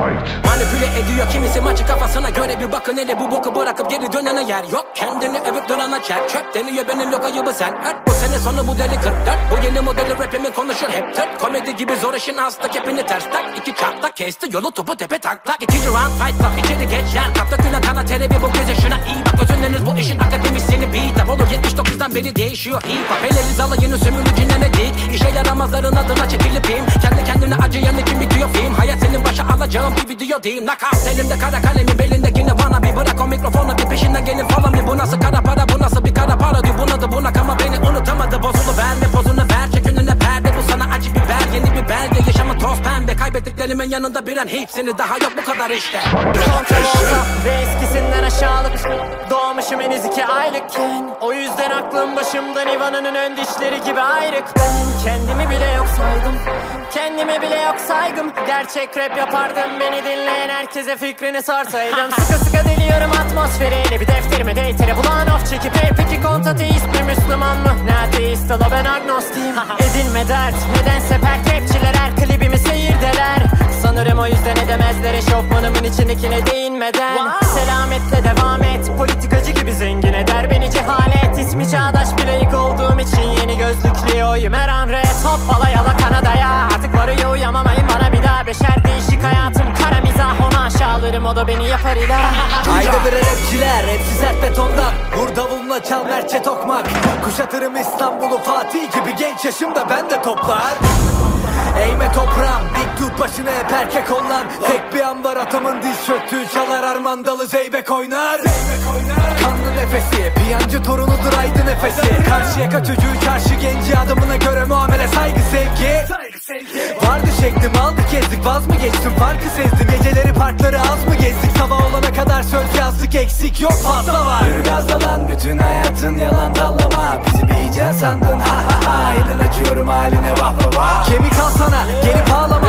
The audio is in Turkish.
Manipüle ediyor kimisi maçı kafasına göre bir bakın hele bu boku bırakıp geri dönene yer yok. Kendini övüp durana çer çöp deniyor benim yok ayıbı sen. Hört bu sene sonu bu deli 44 Bu yeni modeli rapimi konuşur hep tırt. Komedi gibi zor işin hasta kepini ters tak. İki çarpta kesti yolu topu tepe taklak İkinci round fight club içeri geç yer. Kapta güne kana terapi bu gece şuna iyi bak. Gözünleriniz bu işin akademisyeni beat Olur 79'dan beri değişiyor hip hop. Eleriz alayını sömürücüne ne dik. İşe yaramazların adına çekilip im Kendi kendine acıyan için bitiyor film. Hayat bir video değil Nakavt elimde kara kalemi belinde yine bana bir Bırak. O mikrofonu bir peşinden gelin falan bir. Bu nasıl kara para bu nasıl bir kara para diyor. Buna da bunak ama beni unutamadı. Bozulu verme pozunu ver. Çek önüne perde Bu sana acı biber. Yeni bir belge Yaşamı toz pembe. Kaybettiklerimin yanında bir an hepsini daha yok. Bu kadar işte. Kontrol olsa ve eskisinden aşağılık. Doğmuşum en az iki aylıkken O yüzden aklım başımdan Ivan'ın ön dişleri gibi ayrık. Ben kendimi bile yok saydım. Kendime bile yok saygım. Gerçek rap yapardım beni dinleyen herkese fikrini sorsaydım. Sıkı sıkı deliyorum atmosferiyle Bir defterime deytere bulan of çekip hey, Peki kontateist mi Müslüman mı? Ne ateist ola ben agnostiyim. Edilme dert nedense pert rapçiler her klibimi seyirdeler. Sanırım o yüzden edemezler eşofmanımın içindekine değinmeden. Selametle devam gözlüklüyüm her an red Hoppala yala Kanada'ya. Artık varıyor uyamamayın bana bir daha. Beşer değişik hayatım kara mizah onu aşağılarım. O da beni yapar ilah Haydi bre rapçiler hepsi sert betondan Vur davuluna çal merçe tokmak. Kuşatırım İstanbul'u Fatih gibi genç yaşımda ben de toplar Eğme toprağım dik tut başını hep erkek ol lan Tek bir an var atamın diz çöktüğü çalar armandalı zeybek oynar. Kanlı nefesi piyancı torunudur aydı nefesi. Karşıyaka çocuğu çarşı genci adamına göre muamele. Saygı sevgi. Vardı şeklim aldık gezdik vaz mı geçtim? Farkı sezdim Geceleri parkları az mı gezdik? Sabah olana kadar söz yazdık eksik yok fazla var. Yürü gazla bütün hayatın yalan dallama. Bizi bir sandın ha Elden açıyorum haline vah vah vah. Kemik al sana gelip ağlama